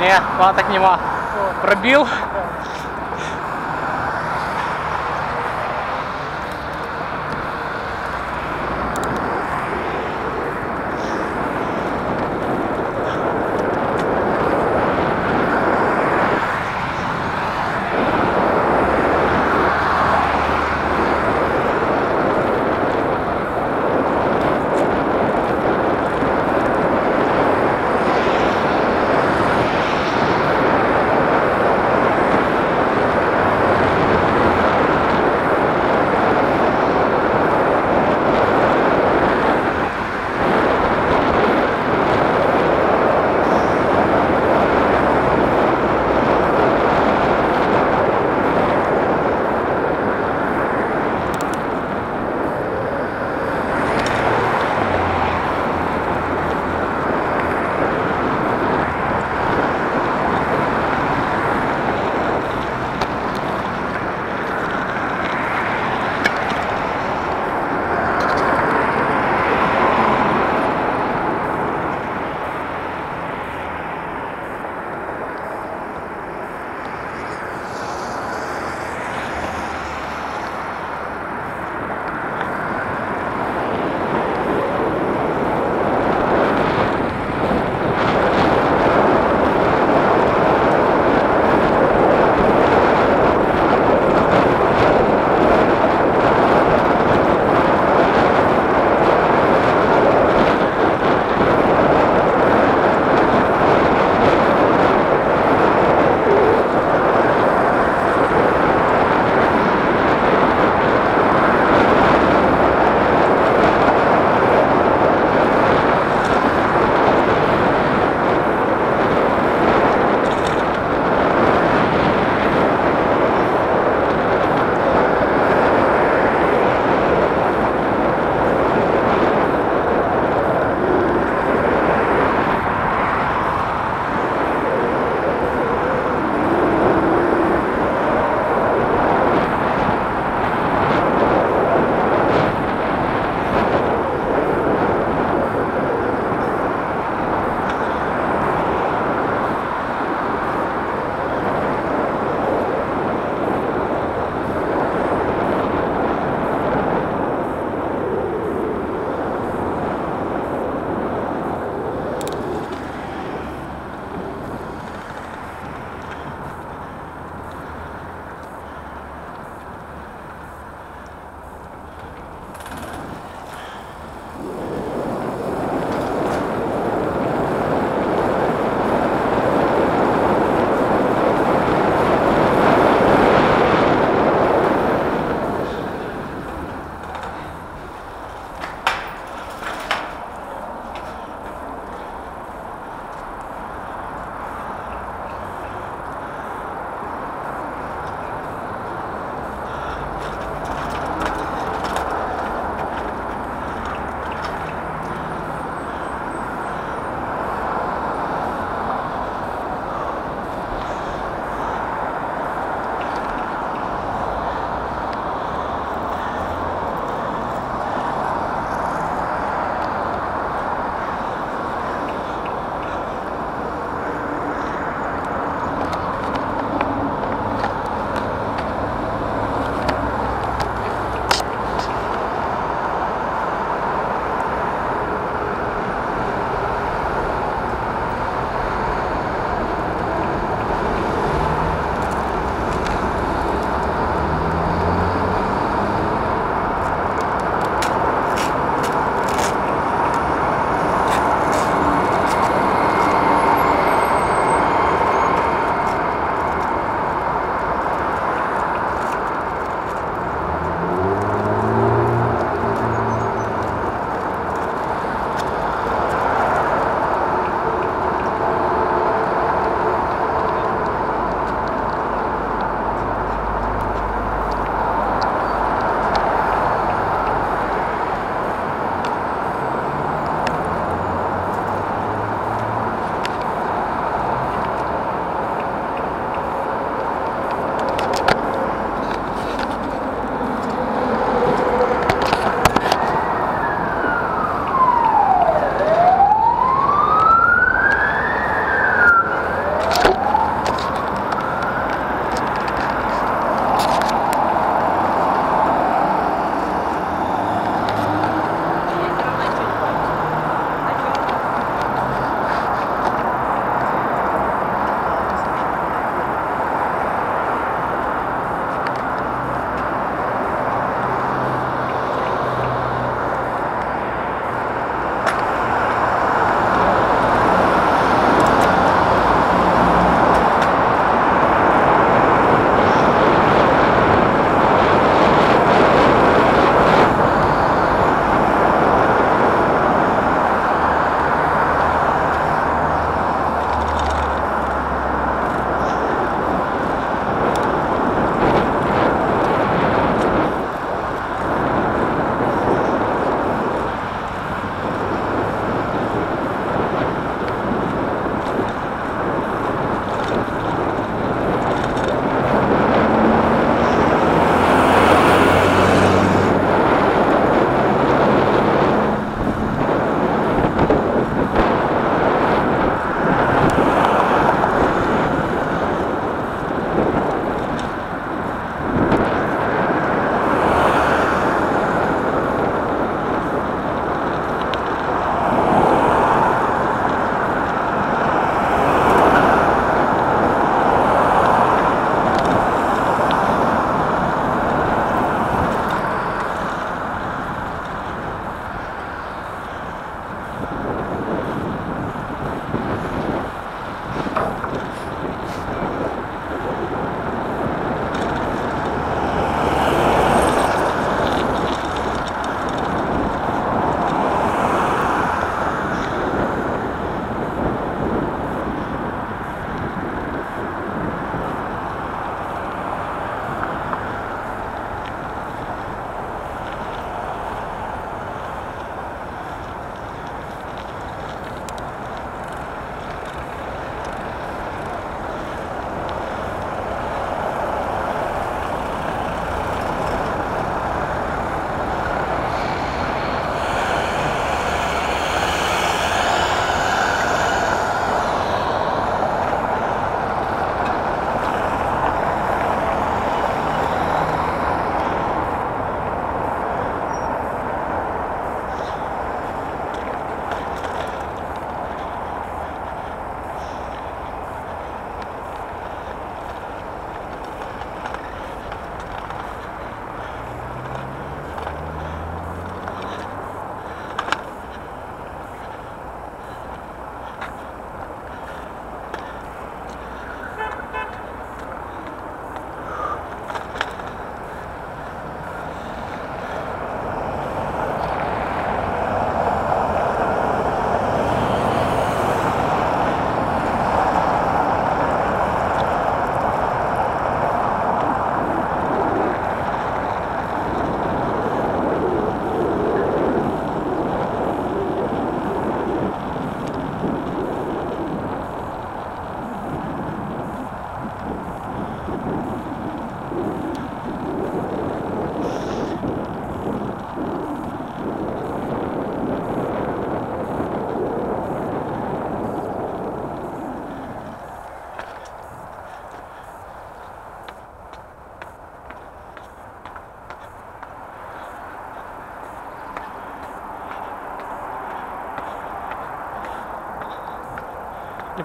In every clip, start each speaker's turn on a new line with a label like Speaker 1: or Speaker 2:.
Speaker 1: латок?
Speaker 2: Ні, латок нема. Пробив.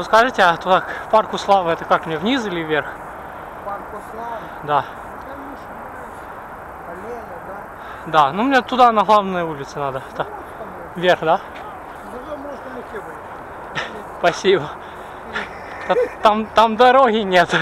Speaker 2: Не подскажете, а туда к парку славы это как мне, вниз или вверх?
Speaker 1: Парку Славы.
Speaker 2: Да.
Speaker 1: Ну, конечно, да.
Speaker 2: Да, ну мне туда на главной улице надо.
Speaker 1: Там вот.
Speaker 2: вверх, да?
Speaker 1: Зато можно на Кебре.
Speaker 2: Спасибо. Та- Там, там дороги нет.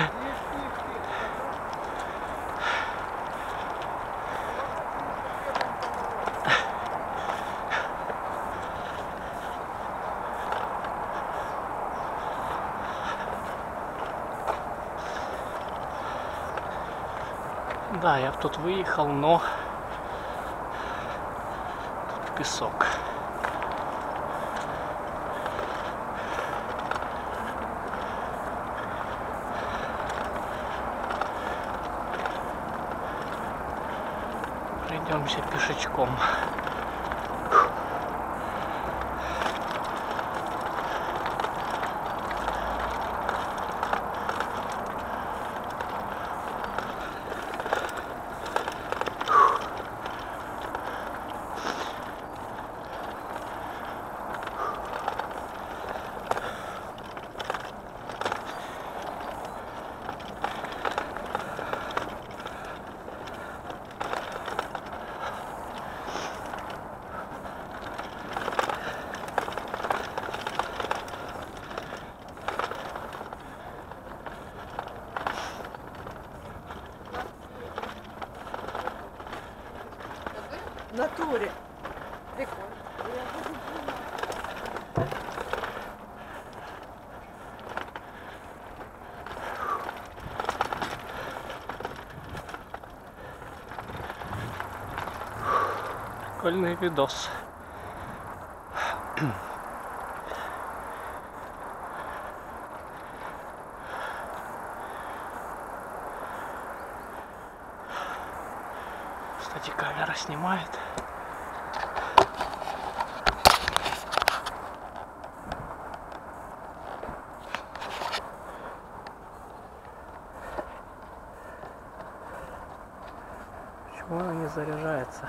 Speaker 2: Да, я тут выехал, но тут песок. Пройдемся пешечком.
Speaker 1: Натуре.
Speaker 2: Прикольный видос. Кстати, камера снимает. Заряжается?